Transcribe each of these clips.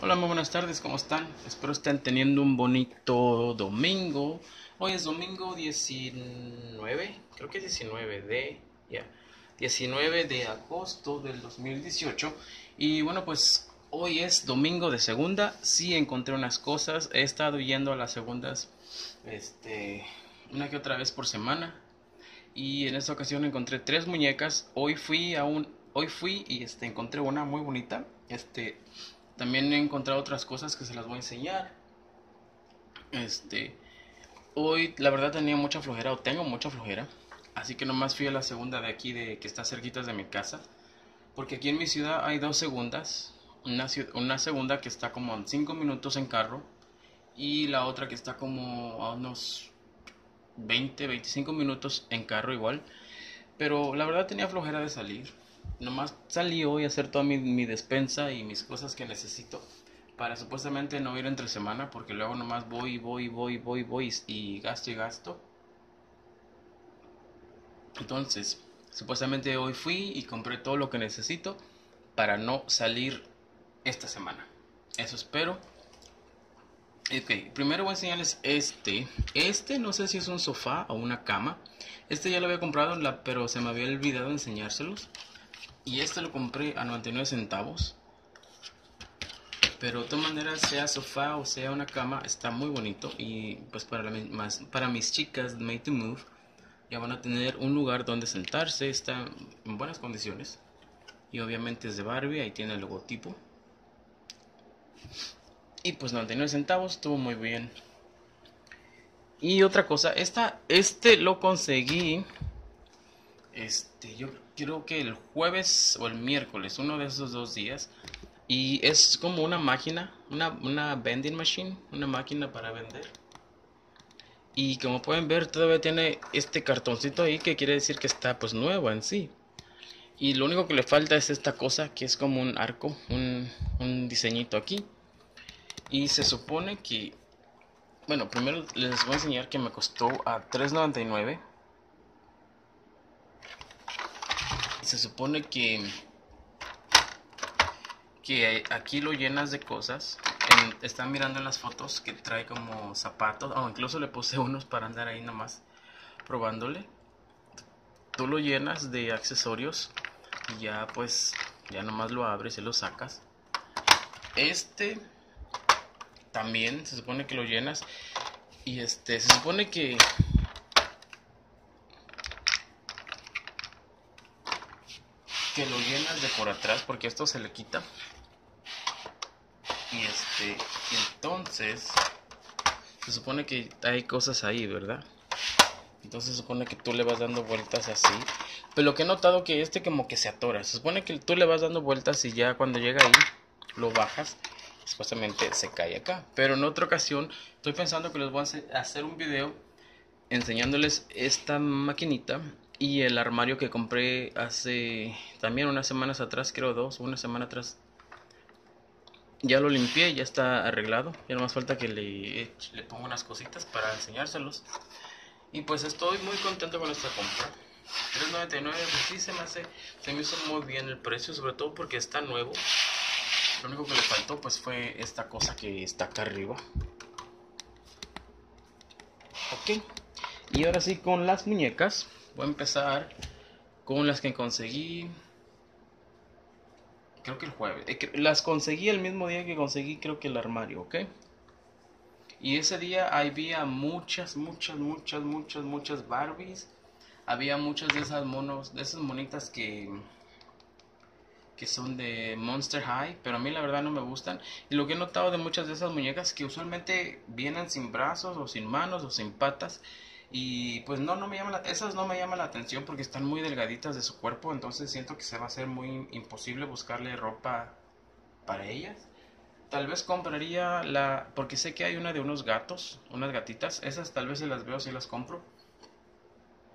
Hola, muy buenas tardes, ¿cómo están? Espero estén teniendo un bonito domingo. Hoy es domingo 19, creo que es 19 de, ya, 19 de agosto del 2018. Y bueno, pues hoy es domingo de segunda. Sí encontré unas cosas. He estado yendo a las segundas, este, una que otra vez por semana. Y en esta ocasión encontré tres muñecas. Hoy fui a un, hoy fui y este, encontré una muy bonita. Este, también he encontrado otras cosas que se las voy a enseñar. Este, hoy la verdad tenía mucha flojera o tengo mucha flojera, así que nomás fui a la segunda de aquí de que está cerquita de mi casa, porque aquí en mi ciudad hay dos segundas, una, una segunda que está como en 5 minutos en carro y la otra que está como a unos 20, 25 minutos en carro igual, pero la verdad tenía flojera de salir nomás salí hoy a hacer toda mi, despensa y mis cosas que necesito para supuestamente no ir entre semana porque luego nomás voy, voy, voy, voy, voy y gasto y gasto. Entonces, supuestamente hoy fui y compré todo lo que necesito para no salir esta semana. Eso espero. Ok, primero voy a enseñarles este. Este no sé si es un sofá o una cama. Este ya lo había comprado, pero se me había olvidado enseñárselos. Y este lo compré a 99 centavos. Pero de todas maneras, sea sofá o sea una cama, está muy bonito. Y pues para, más, para mis chicas, Made to Move, ya van a tener un lugar donde sentarse. Está en buenas condiciones. Y obviamente es de Barbie, ahí tiene el logotipo. Y pues 99 centavos, estuvo muy bien. Y otra cosa, esta, este lo conseguí. Este, yo creo que el jueves o el miércoles, uno de esos dos días. Y es como una máquina, una, una vending machine, una máquina para vender. Y como pueden ver, todavía tiene este cartoncito ahí que quiere decir que está pues nuevo en sí. Y lo único que le falta es esta cosa que es como un arco, un, un diseñito aquí. Y se supone que, bueno, primero les voy a enseñar que me costó a $3.99 se supone que que aquí lo llenas de cosas. están mirando en las fotos que trae como zapatos, o incluso le puse unos para andar ahí nomás probándole. Tú lo llenas de accesorios y ya pues ya nomás lo abres y lo sacas. Este también se supone que lo llenas y este se supone que que lo llenas de por atrás porque esto se le quita. Y este entonces se supone que hay cosas ahí verdad entonces se supone que tú le vas dando vueltas así. Pero lo que he notado que este como que se atora. Se supone que tú le vas dando vueltas y ya cuando llega ahí lo bajas supuestamente se cae acá. Pero en otra ocasión estoy pensando que les voy a hacer un video enseñándoles esta maquinita y el armario que compré hace también unas semanas atrás, creo dos, una semana atrás. Ya lo limpié, ya está arreglado. Ya no más falta que le, le ponga unas cositas para enseñárselos. Y pues estoy muy contento con esta compra. 3.99 pues sí se me hace, se me hizo muy bien el precio, sobre todo porque está nuevo. Lo único que le faltó pues fue esta cosa que está acá arriba. Ok. Y ahora sí con las muñecas. Voy a empezar con las que conseguí. Creo que el jueves. Eh, las conseguí el mismo día que conseguí, creo que el armario, ¿ok? Y ese día había muchas, muchas, muchas, muchas, muchas Barbies. Había muchas de esas monos, de esas monitas que que son de Monster High, pero a mí la verdad no me gustan. Y lo que he notado de muchas de esas muñecas que usualmente vienen sin brazos o sin manos o sin patas y pues no, no me llama esas no me llaman la atención porque están muy delgaditas de su cuerpo, entonces siento que se va a hacer muy imposible buscarle ropa para ellas. Tal vez compraría la, porque sé que hay una de unos gatos, unas gatitas, esas tal vez se las veo si las compro.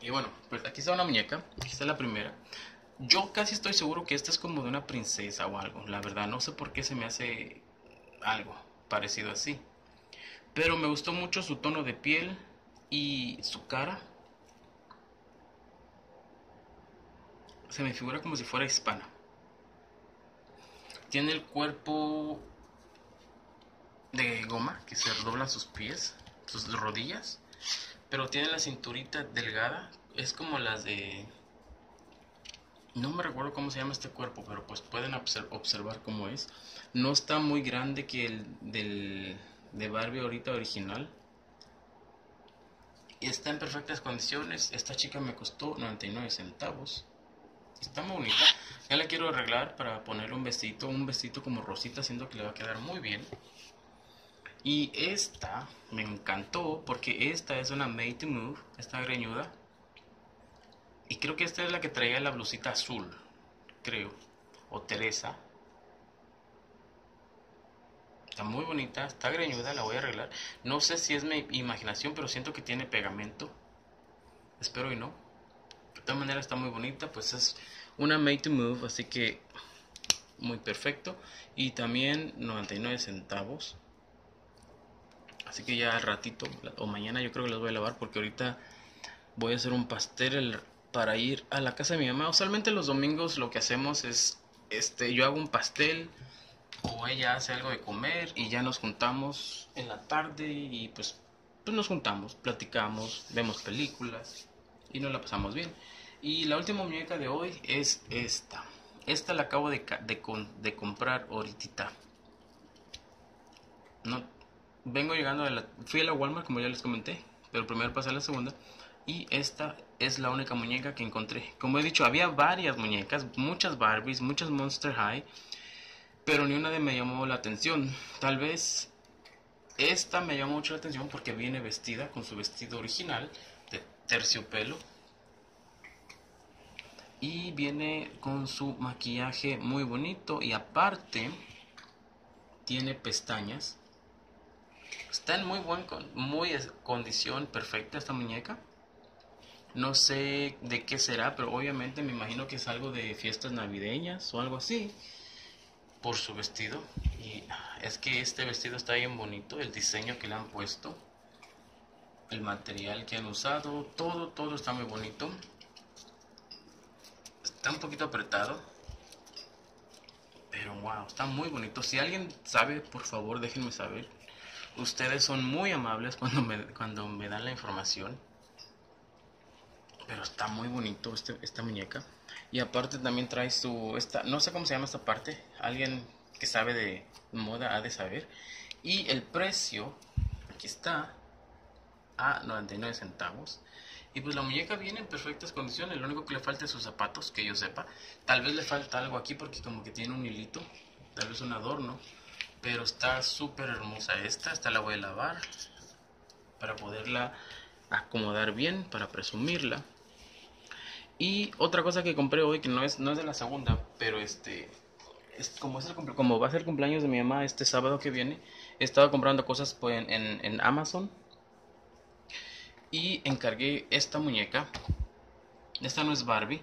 Y bueno, pues aquí está una muñeca, aquí está la primera. Yo casi estoy seguro que esta es como de una princesa o algo, la verdad, no sé por qué se me hace algo parecido así. Pero me gustó mucho su tono de piel, y su cara se me figura como si fuera hispana. Tiene el cuerpo de goma que se doblan sus pies, sus rodillas, pero tiene la cinturita delgada, es como las de no me recuerdo cómo se llama este cuerpo, pero pues pueden observar cómo es. No está muy grande que el del, de Barbie ahorita original. Está en perfectas condiciones. Esta chica me costó 99 centavos. Está muy bonita. Ya la quiero arreglar para ponerle un vestido, un vestido como rosita, siendo que le va a quedar muy bien. Y esta me encantó porque esta es una Made to Move, esta greñuda. Y creo que esta es la que traía la blusita azul, creo. O Teresa. Está muy bonita, está greñuda, la voy a arreglar. No sé si es mi imaginación, pero siento que tiene pegamento. Espero y no. De todas maneras está muy bonita, pues es una made to move, así que muy perfecto. Y también 99 centavos. Así que ya al ratito o mañana yo creo que los voy a lavar porque ahorita voy a hacer un pastel para ir a la casa de mi mamá. Usualmente los domingos lo que hacemos es, este, yo hago un pastel o ella hace algo de comer y ya nos juntamos en la tarde y pues, pues nos juntamos, platicamos, vemos películas y nos la pasamos bien. Y la última muñeca de hoy es esta. Esta la acabo de, de, de comprar ahorita. No, vengo llegando de la... Fui a la Walmart como ya les comenté, pero primero pasé a la segunda. Y esta es la única muñeca que encontré. Como he dicho, había varias muñecas, muchas Barbies, muchas Monster High pero ni una de me llamó la atención. Tal vez esta me llamó mucho la atención porque viene vestida con su vestido original de terciopelo y viene con su maquillaje muy bonito y aparte tiene pestañas. Está en muy buen muy condición perfecta esta muñeca. No sé de qué será, pero obviamente me imagino que es algo de fiestas navideñas o algo así por su vestido y es que este vestido está bien bonito, el diseño que le han puesto, el material que han usado, todo, todo está muy bonito. Está un poquito apretado, pero wow, está muy bonito. Si alguien sabe, por favor, déjenme saber. Ustedes son muy amables cuando me, cuando me dan la información. Pero está muy bonito este, esta muñeca. Y aparte también trae su... Esta, no sé cómo se llama esta parte. Alguien que sabe de moda ha de saber. Y el precio, aquí está, a 99 centavos. Y pues la muñeca viene en perfectas condiciones. Lo único que le falta es sus zapatos, que yo sepa. Tal vez le falta algo aquí porque como que tiene un hilito. Tal vez un adorno. Pero está súper hermosa esta. Esta la voy a lavar para poderla acomodar bien, para presumirla. Y otra cosa que compré hoy, que no es, no es de la segunda, pero este, es, como, es el como va a ser el cumpleaños de mi mamá este sábado que viene, he estado comprando cosas pues, en, en Amazon. Y encargué esta muñeca. Esta no es Barbie,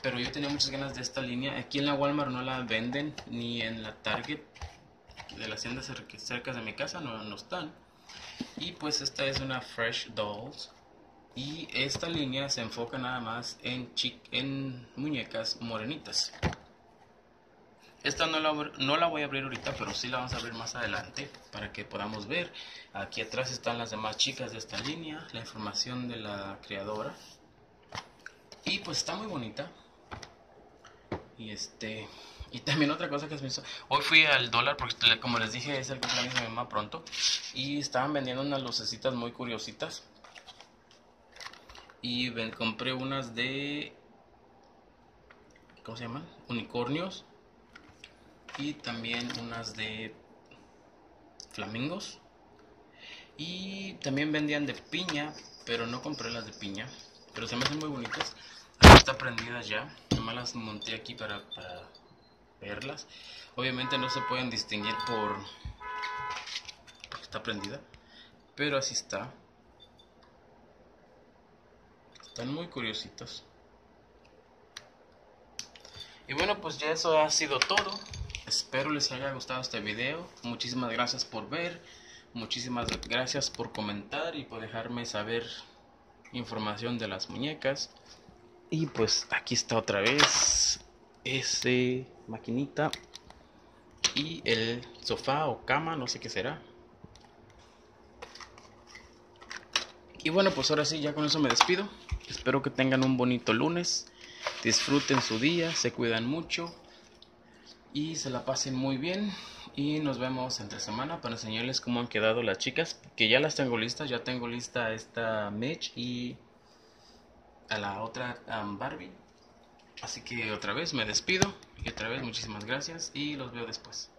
pero yo tenía muchas ganas de esta línea. Aquí en la Walmart no la venden, ni en la Target de las tiendas cerca de mi casa no, no están. Y pues esta es una Fresh Dolls y esta línea se enfoca nada más en, en muñecas morenitas. Esta no la, no la voy a abrir ahorita, pero sí la vamos a abrir más adelante para que podamos ver. Aquí atrás están las demás chicas de esta línea, la información de la creadora. Y pues está muy bonita. Y este y también otra cosa que se me hoy fui al dólar porque como les dije es el cumpleaños de mi mamá pronto y estaban vendiendo unas lucecitas muy curiositas y compré unas de ¿cómo se llaman? unicornios y también unas de flamingos. Y también vendían de piña pero no compré las de piña pero se me hacen muy bonitas. Aquí está prendida ya nomás las monté aquí para, para verlas. Obviamente no se pueden distinguir por está prendida pero así está están muy curiositos Y bueno, pues ya eso ha sido todo. Espero les haya gustado este video. Muchísimas gracias por ver. Muchísimas gracias por comentar y por dejarme saber información de las muñecas. Y pues aquí está otra vez ese maquinita y el sofá o cama, no sé qué será. Y bueno, pues ahora sí, ya con eso me despido. Espero que tengan un bonito lunes. Disfruten su día, se cuidan mucho y se la pasen muy bien. Y nos vemos entre semana para enseñarles cómo han quedado las chicas. Que ya las tengo listas, ya tengo lista esta Mitch y a la otra um, Barbie. Así que otra vez me despido y otra vez muchísimas gracias y los veo después.